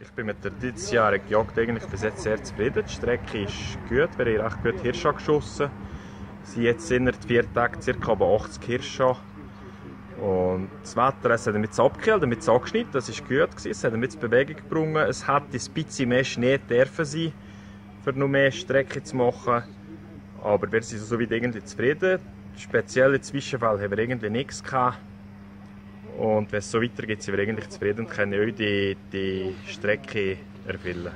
Ich bin mit der diesjährigen Jagd eigentlich bis jetzt sehr zufrieden. Die Strecke ist gut, wir haben recht gut Hirsche geschossen. Es sind jetzt innerhalb vier Tagen ca. 80 Hirsche. Und das Wetter es hat bisschen abgekühlt, bisschen angeschnitten, das war gut. Es hat bisschen Bewegung gebracht. Es hätte ein bisschen mehr Schnee dürfen sein, für noch mehr Strecke zu machen. Aber wir sind soweit irgendwie zufrieden. Spezielle Zwischenfälle haben wir irgendwie nichts gehabt. Und wenn es so weitergeht, sind wir eigentlich zufrieden und können auch die, die Strecke erfüllen.